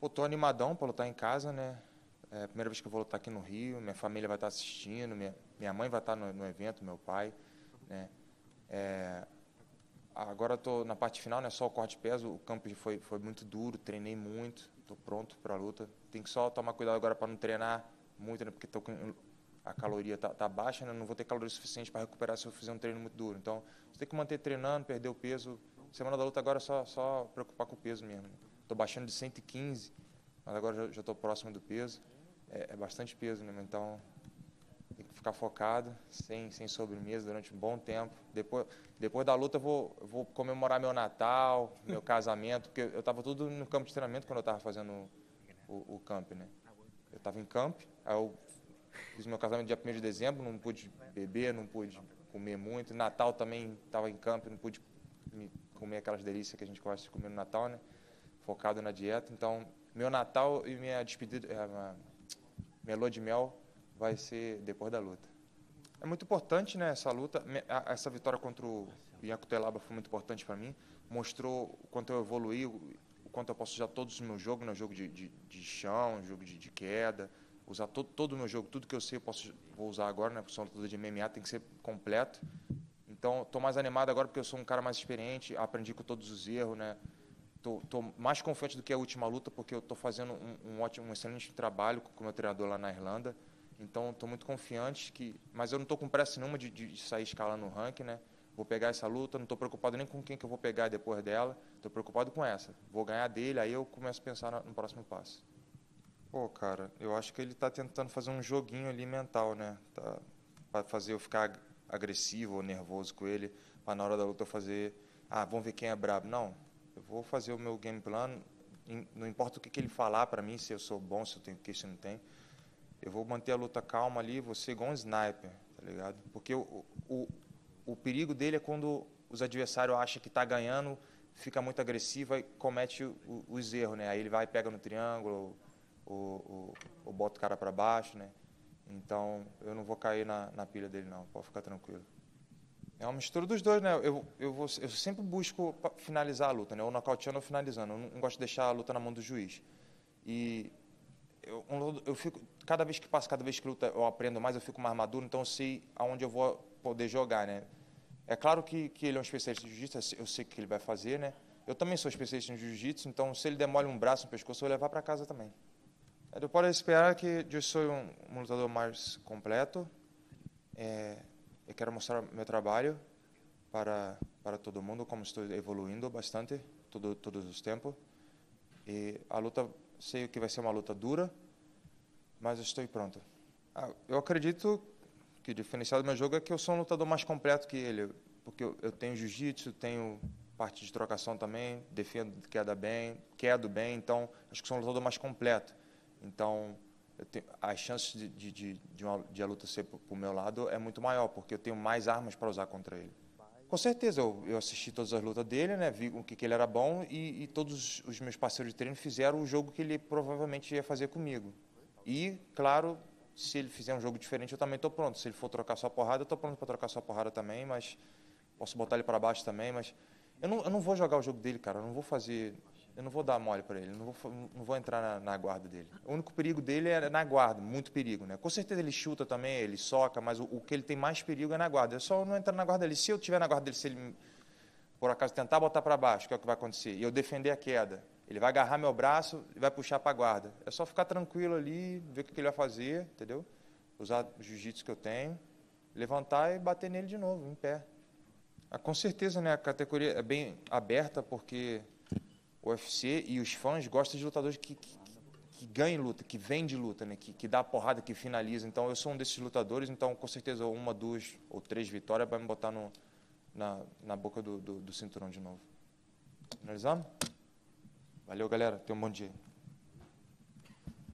Pô, tô animadão para lutar em casa, né? É a primeira vez que eu vou lutar aqui no Rio, minha família vai estar assistindo, minha, minha mãe vai estar no, no evento, meu pai, né? É, agora estou na parte final, né? Só o corte de peso, o campo foi, foi muito duro, treinei muito, estou pronto para a luta. Tem que só tomar cuidado agora para não treinar muito, né? Porque tô com, a caloria tá, tá baixa, né? Não vou ter caloria suficiente para recuperar se eu fizer um treino muito duro. Então, você tem que manter treinando, perder o peso. Semana da luta agora é só, só preocupar com o peso mesmo. Né? Estou baixando de 115, mas agora já estou próximo do peso. É, é, bastante peso, né? Então tem que ficar focado, sem, sem sobremesa durante um bom tempo. Depois, depois da luta eu vou, eu vou comemorar meu Natal, meu casamento, porque eu estava tudo no campo de treinamento quando eu estava fazendo o, o, camp, né? Eu estava em camp, aí eu fiz meu casamento dia 1 de dezembro, não pude beber, não pude comer muito. Natal também estava em camp, não pude comer aquelas delícias que a gente gosta de comer no Natal, né? Focado na dieta. Então, meu Natal e minha despedida, é, minha lua de mel vai ser depois da luta. É muito importante, né, essa luta. Essa vitória contra o Bianco Telaba foi muito importante para mim. Mostrou o quanto eu evoluí, o quanto eu posso usar todos os meus jogos, né, jogo de, de, de chão, jogo de, de queda, usar todo, todo o meu jogo, tudo que eu sei eu posso, vou usar agora, né, porque sou lutador de MMA, tem que ser completo. Então, estou mais animado agora porque eu sou um cara mais experiente, aprendi com todos os erros, né, Estou mais confiante do que a última luta, porque eu estou fazendo um, um, ótimo, um excelente trabalho com o meu treinador lá na Irlanda. Então, estou muito confiante. que, Mas eu não estou com pressa nenhuma de, de sair escalando no ranking. Né? Vou pegar essa luta, não estou preocupado nem com quem que eu vou pegar depois dela. Estou preocupado com essa. Vou ganhar dele, aí eu começo a pensar no, no próximo passo. Pô, cara, eu acho que ele está tentando fazer um joguinho ali mental, né? Tá, para fazer eu ficar agressivo ou nervoso com ele, para na hora da luta eu fazer, ah, vamos ver quem é brabo. Não, eu vou fazer o meu game plan, não importa o que, que ele falar para mim, se eu sou bom, se eu tenho que, se não tem. Eu vou manter a luta calma ali, vou ser igual um sniper, tá ligado? Porque o, o, o perigo dele é quando os adversários acham que está ganhando, fica muito agressivo e comete o, os erros, né? Aí ele vai, pega no triângulo, ou, ou, bota o cara para baixo, né? Então, eu não vou cair na, na pilha dele, não. Pode ficar tranquilo. É uma mistura dos dois, né? Eu, eu, vou, eu sempre busco finalizar a luta, né? Ou nocauteando ou finalizando. Eu não, não gosto de deixar a luta na mão do juiz. E eu, eu fico, cada vez que passa, cada vez que luta, eu aprendo mais, eu fico mais maduro, então eu sei aonde eu vou poder jogar, né? É claro que, que ele é um especialista de jiu-jitsu, eu sei o que ele vai fazer, né? Eu também sou especialista em jiu-jitsu, então se ele demole um braço, um pescoço, eu vou levar para casa também. Eu posso esperar que eu sou um, um lutador mais completo. É, eu quero mostrar meu trabalho para para todo mundo, como estou evoluindo bastante todo, todos os tempos. E a luta, sei que vai ser uma luta dura, mas estou pronto. Ah, eu acredito que o diferencial do meu jogo é que eu sou um lutador mais completo que ele, porque eu, eu tenho jiu-jitsu, tenho parte de trocação também, defendo queda bem, quedo bem, então acho que sou um lutador mais completo. Então, as chances de, de, de, de, uma, de a luta ser para o meu lado é muito maior, porque eu tenho mais armas para usar contra ele. Com certeza, eu, eu, assisti todas as lutas dele, né, vi o que, que ele era bom e, e, todos os meus parceiros de treino fizeram o jogo que ele provavelmente ia fazer comigo. E, claro, se ele fizer um jogo diferente, eu também estou pronto. Se ele for trocar sua porrada, eu estou pronto para trocar sua porrada também, mas posso botar ele para baixo também, mas eu não, eu não vou jogar o jogo dele, cara. Eu não vou fazer eu não vou dar mole para ele, não vou, não vou entrar na, na, guarda dele. O único perigo dele é na guarda, muito perigo. Né? Com certeza ele chuta também, ele soca, mas o, o que ele tem mais perigo é na guarda. Eu só não entrar na guarda dele. Se eu tiver na guarda dele, se ele por acaso tentar botar para baixo, que é o que vai acontecer, e eu defender a queda, ele vai agarrar meu braço e vai puxar para a guarda. É só ficar tranquilo ali, ver o que ele vai fazer, entendeu? Usar o jiu-jitsu que eu tenho, levantar e bater nele de novo, em pé. Ah, com certeza, né, a categoria é bem aberta, porque o UFC e os fãs gostam de lutadores que, que, que ganhem luta, que vende luta, né? que, que dá porrada, que finaliza. Então eu sou um desses lutadores, então com certeza uma, duas ou três vitórias vai me botar no, na, na boca do, do, do cinturão de novo. Finalizando? Valeu, galera. Tenha um bom dia.